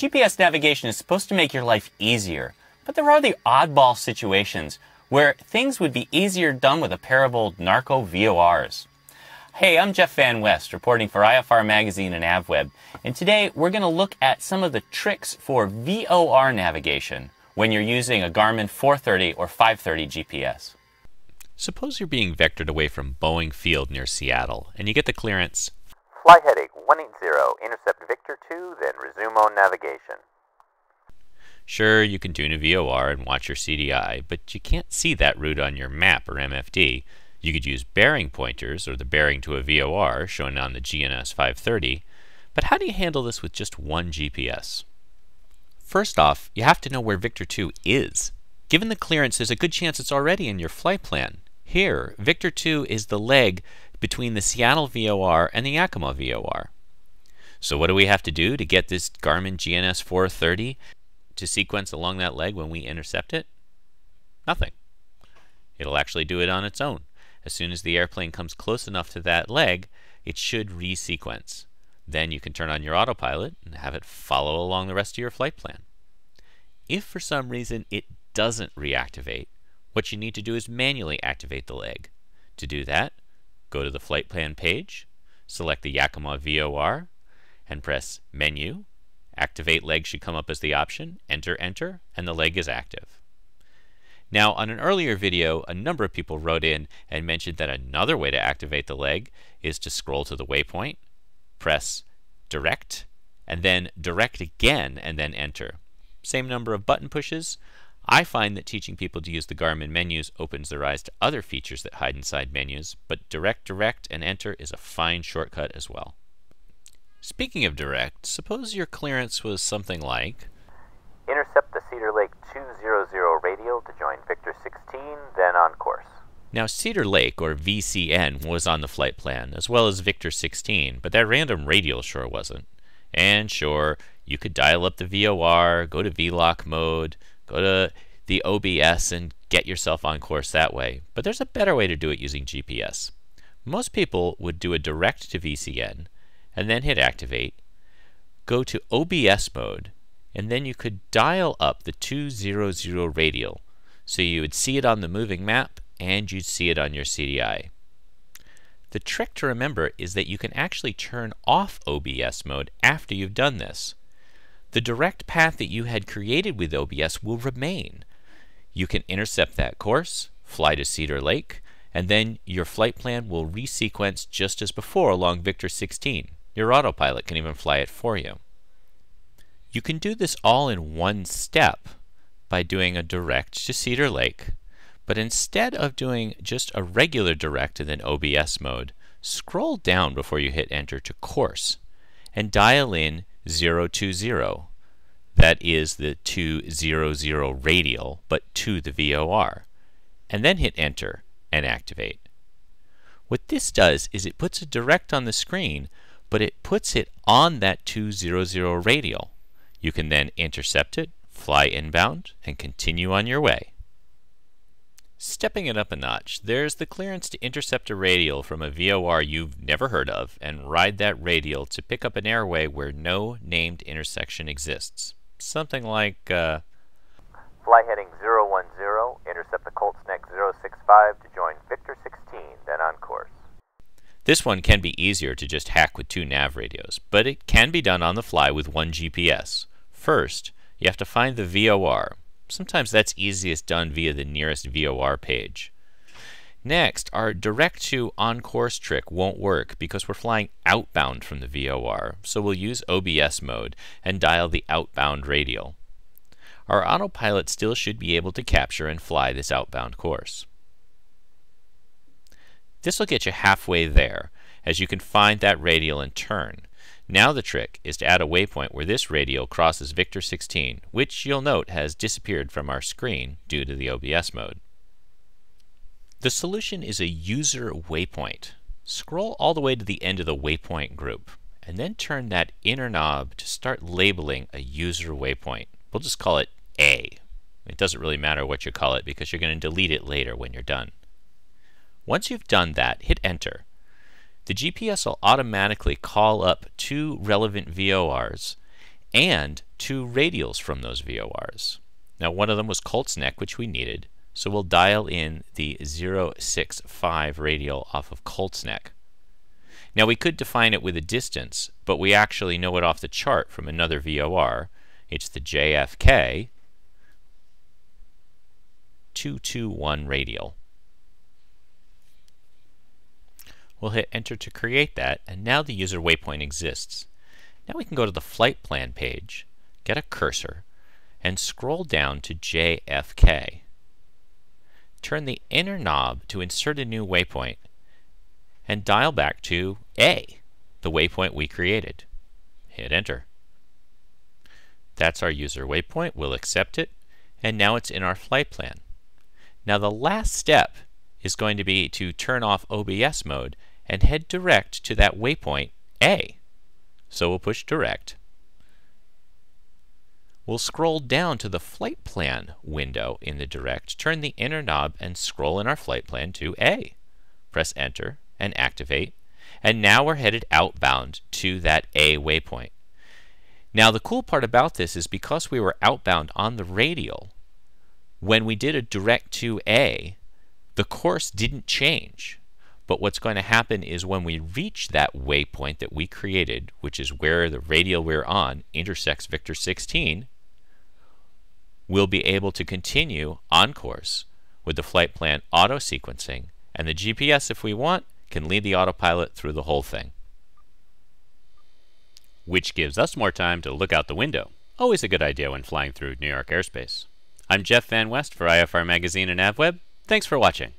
GPS navigation is supposed to make your life easier, but there are the oddball situations where things would be easier done with a pair of old narco VORs. Hey, I'm Jeff Van West, reporting for IFR Magazine and AvWeb, and today we're going to look at some of the tricks for VOR navigation when you're using a Garmin 430 or 530 GPS. Suppose you're being vectored away from Boeing Field near Seattle, and you get the clearance Fly heading 180, intercept Victor 2, then resume on navigation. Sure, you can tune a VOR and watch your CDI, but you can't see that route on your map or MFD. You could use bearing pointers or the bearing to a VOR shown on the GNS 530, but how do you handle this with just one GPS? First off, you have to know where Victor 2 is. Given the clearance, there's a good chance it's already in your flight plan. Here, Victor 2 is the leg between the Seattle VOR and the Yakima VOR. So what do we have to do to get this Garmin GNS 430 to sequence along that leg when we intercept it? Nothing. It'll actually do it on its own. As soon as the airplane comes close enough to that leg, it should resequence. Then you can turn on your autopilot and have it follow along the rest of your flight plan. If for some reason it doesn't reactivate, what you need to do is manually activate the leg. To do that, go to the flight plan page, select the Yakima VOR, and press Menu, Activate leg should come up as the option. Enter, enter, and the leg is active. Now, on an earlier video, a number of people wrote in and mentioned that another way to activate the leg is to scroll to the waypoint, press Direct, and then Direct again, and then Enter. Same number of button pushes. I find that teaching people to use the Garmin menus opens their eyes to other features that hide inside menus, but Direct, Direct, and Enter is a fine shortcut as well. Speaking of direct, suppose your clearance was something like Intercept the Cedar Lake 200 radial to join Victor 16, then on course. Now, Cedar Lake, or VCN, was on the flight plan, as well as Victor 16, but that random radial sure wasn't. And sure, you could dial up the VOR, go to VLOC mode, go to the OBS, and get yourself on course that way. But there's a better way to do it using GPS. Most people would do a direct to VCN, and then hit activate, go to OBS mode, and then you could dial up the 200 radial so you would see it on the moving map and you'd see it on your CDI. The trick to remember is that you can actually turn off OBS mode after you've done this. The direct path that you had created with OBS will remain. You can intercept that course, fly to Cedar Lake, and then your flight plan will resequence just as before along Victor 16. Your autopilot can even fly it for you. You can do this all in one step by doing a direct to Cedar Lake, but instead of doing just a regular direct and then OBS mode, scroll down before you hit enter to course and dial in 020. That is the 200 radial, but to the VOR, and then hit enter and activate. What this does is it puts a direct on the screen but it puts it on that 200 radial. You can then intercept it, fly inbound, and continue on your way. Stepping it up a notch, there's the clearance to intercept a radial from a VOR you've never heard of and ride that radial to pick up an airway where no named intersection exists. Something like, uh, Fly heading 010, intercept the Colts Neck 065 to join Victor 16, then on course. This one can be easier to just hack with two nav radios, but it can be done on the fly with one GPS. First, you have to find the VOR. Sometimes that's easiest done via the nearest VOR page. Next, our direct to on course trick won't work because we're flying outbound from the VOR, so we'll use OBS mode and dial the outbound radial. Our autopilot still should be able to capture and fly this outbound course. This will get you halfway there, as you can find that radial and turn. Now the trick is to add a waypoint where this radial crosses Victor 16, which you'll note has disappeared from our screen due to the OBS mode. The solution is a user waypoint. Scroll all the way to the end of the waypoint group, and then turn that inner knob to start labeling a user waypoint. We'll just call it A. It doesn't really matter what you call it because you're going to delete it later when you're done. Once you've done that, hit enter. The GPS will automatically call up two relevant VORs and two radials from those VORs. Now, one of them was Colt's Neck, which we needed, so we'll dial in the 065 radial off of Colt's Neck. Now, we could define it with a distance, but we actually know it off the chart from another VOR. It's the JFK 221 radial. We'll hit enter to create that, and now the user waypoint exists. Now we can go to the flight plan page, get a cursor, and scroll down to JFK. Turn the inner knob to insert a new waypoint, and dial back to A, the waypoint we created. Hit enter. That's our user waypoint. We'll accept it, and now it's in our flight plan. Now the last step is going to be to turn off OBS mode and head direct to that waypoint A. So we'll push direct. We'll scroll down to the flight plan window in the direct, turn the inner knob and scroll in our flight plan to A. Press enter and activate. And now we're headed outbound to that A waypoint. Now the cool part about this is because we were outbound on the radial, when we did a direct to A, the course didn't change. But what's going to happen is when we reach that waypoint that we created, which is where the radial we're on intersects Victor 16, we'll be able to continue on course with the flight plan auto sequencing, and the GPS, if we want, can lead the autopilot through the whole thing. Which gives us more time to look out the window. Always a good idea when flying through New York airspace. I'm Jeff Van West for IFR Magazine and AvWeb. Thanks for watching.